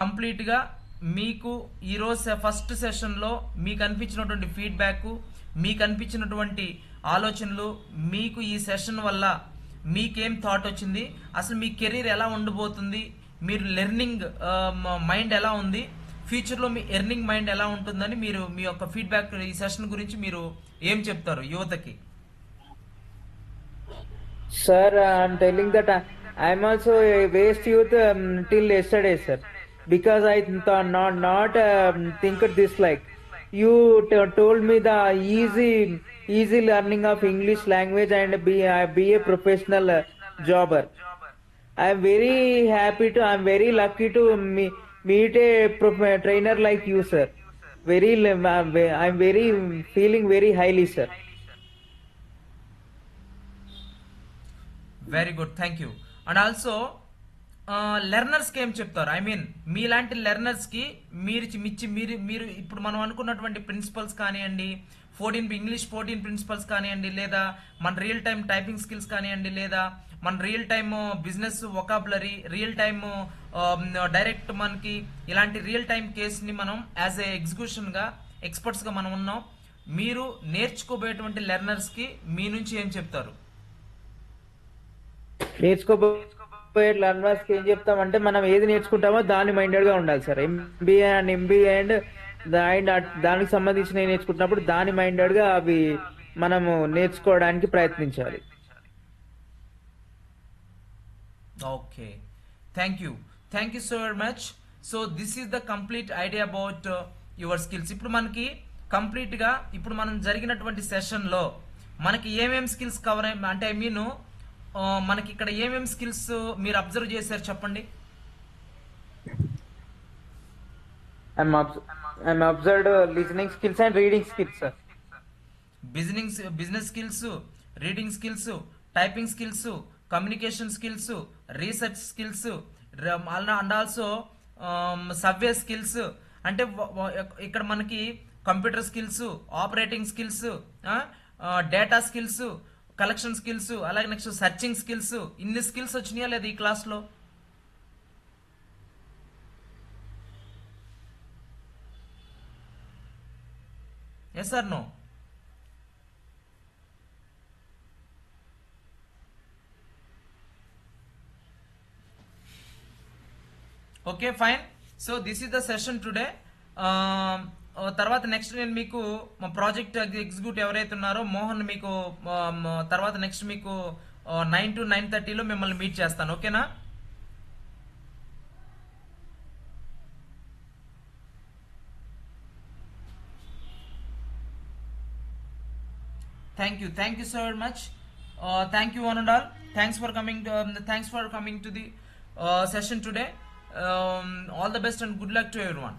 కంప్లీట్గా మీకు ఈరోజు ఫస్ట్ సెషన్లో మీకు అనిపించినటువంటి ఫీడ్బ్యాక్ మీకు అనిపించినటువంటి ఆలోచనలు మీకు ఈ సెషన్ వల్ల మీకేం థాట్ వచ్చింది అసలు మీ కెరీర్ ఎలా ఉండబోతుంది మీరు లెర్నింగ్ మైండ్ ఎలా ఉంది ఫ్యూచర్లో మీ ఎర్నింగ్ మైండ్ ఎలా ఉంటుందని మీరు మీ యొక్క ఫీడ్బ్యాక్ ఈ సెషన్ గురించి మీరు ఏం చెప్తారు యువతకి? Sir I'm telling that I'm also waste youth till yesterday sir because I not not um, think this like you told me the easy easy learning of English language and be uh, be a professional uh, jobber. I am very happy to I am very lucky to me, meet a prof- uh, trainer like you, sir. Very uh, I am very feeling very highly, sir. Very good, thank you. And also లెర్నర్స్కి ఏం చెప్తారు? I mean మీలాంటి లెర్నర్స్కి మీరు మిచ్చి మీరు మీరు ఇప్పుడు మనం అనుకున్నటువంటి ప్రిన్సిపల్స్ కానివ్వండి ఫోర్టీన్ ఇంగ్లీష్ ఫోర్టీన్ ప్రిన్సిపల్స్ కానివ్వండి లేదా మన రియల్ టైం టైపింగ్ స్కిల్స్ కానివ్వండి లేదా మన real time business vocabulary real time direct మనకి ఇలాంటి రియల్ టైం కేసుని మనం యాజ్ ఏ ఎగ్జిక్యూషన్గా ఎక్స్పర్ట్స్గా మనం ఉన్నాం. మీరు నేర్చుకోబోయేటువంటి లెర్నర్స్కి మీ నుంచి ఏం చెప్తారు? నేర్చుకోబోయే లర్నర్స్కి ఏం చెప్తామంటే మనం ఏది నేర్చుకుంటామో దాని మైండెడ్గా ఉండాలి sir. MBA and MBA and and దానికి సంబంధించిన నేర్చుకుంటున్నప్పుడు దాని మైండెడ్గా అవి మనము నేర్చుకోవడానికి ప్రయత్నించాలి. Okay thank you thank you so very much so this is the complete idea about your skills ఇప్పుడు మనకి కంప్లీట్గా ఇప్పుడు మనం జరిగినటువంటి సెషన్లో మనకి ఏమేమి స్కిల్స్ కవర్ అయ్యి అంటే ఐ మీన్ మనకి ఇక్కడ ఏమేం స్కిల్స్ మీరు అబ్జర్వ్ చేశారు చెప్పండి. Listening skills and reading skills business business skills reading skills typing skills communication skills research skills and also survey skills అంటే ఇక్కడ మనకి computer skills operating skills data skills collection skills అలాగే నెక్స్ట్ సర్చింగ్ స్కిల్స్ ఇన్ని skills వచ్చినాయా లేదా ఈ క్లాస్లో yes sir no okay fine so this is the session today తర్వాత నెక్స్ట్ నేను మీకు మా ప్రాజెక్ట్ ఎగ్జిక్యూటివ్ ఎవరైతే ఉన్నారో మోహన్ మీకు తర్వాత నెక్స్ట్ మీకు నైన్ టు నైన్ థర్టీలో మిమ్మల్ని మీట్ చేస్తాను. ఓకేనా thank you thank you so very much thank you one and all thanks for coming thanks for coming to the session today all the best and good luck to everyone